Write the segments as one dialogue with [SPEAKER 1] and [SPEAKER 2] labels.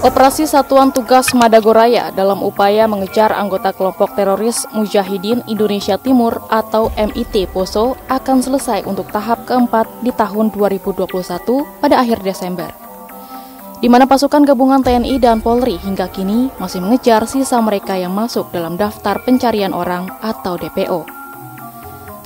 [SPEAKER 1] Operasi Satuan Tugas Madagoraya dalam upaya mengejar anggota kelompok teroris Mujahidin Indonesia Timur atau MIT Poso akan selesai untuk tahap keempat di tahun 2021 pada akhir Desember. Di mana pasukan gabungan TNI dan Polri hingga kini masih mengejar sisa mereka yang masuk dalam daftar pencarian orang atau DPO.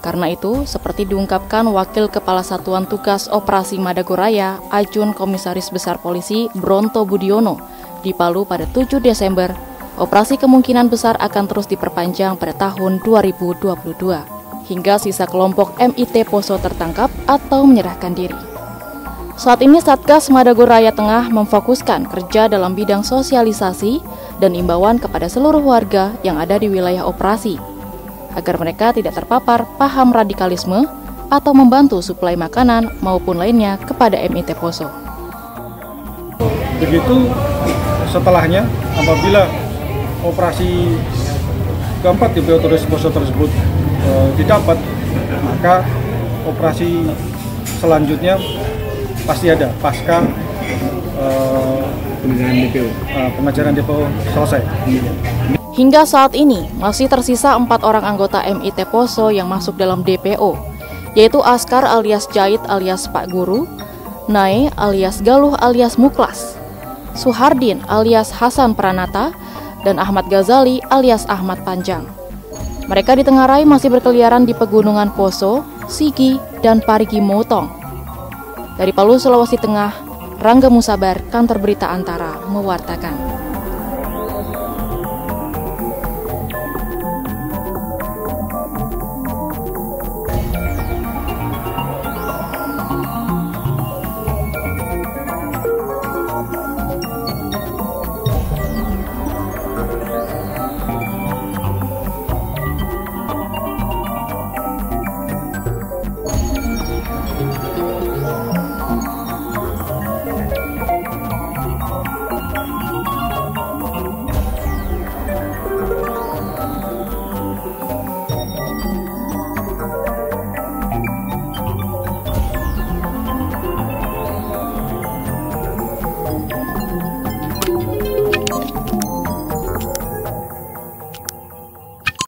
[SPEAKER 1] Karena itu, seperti diungkapkan Wakil Kepala Satuan Tugas Operasi Madagoraya, Ajun Komisaris Besar Polisi Bronto Budiono, di Palu pada 7 Desember, operasi kemungkinan besar akan terus diperpanjang pada tahun 2022, hingga sisa kelompok MIT Poso tertangkap atau menyerahkan diri. Saat ini Satgas Madagoraya Tengah memfokuskan kerja dalam bidang sosialisasi dan imbauan kepada seluruh warga yang ada di wilayah operasi agar mereka tidak terpapar paham radikalisme atau membantu suplai makanan maupun lainnya kepada MIT Poso.
[SPEAKER 2] Begitu setelahnya apabila operasi keempat di Turis Poso tersebut e, didapat, maka operasi selanjutnya pasti ada pasca e, pengajaran DPO. E, pengajaran DPO selesai.
[SPEAKER 1] Hingga saat ini masih tersisa empat orang anggota MIT Poso yang masuk dalam DPO, yaitu Askar alias Jahit alias Pak Guru, Nae alias Galuh alias Muklas, Suhardin alias Hasan Pranata, dan Ahmad Ghazali alias Ahmad Panjang. Mereka ditengarai masih berkeliaran di pegunungan Poso, Sigi, dan Parigi Motong. Dari Palu, Sulawesi Tengah, Rangga Musabar, Kantor Berita Antara, mewartakan.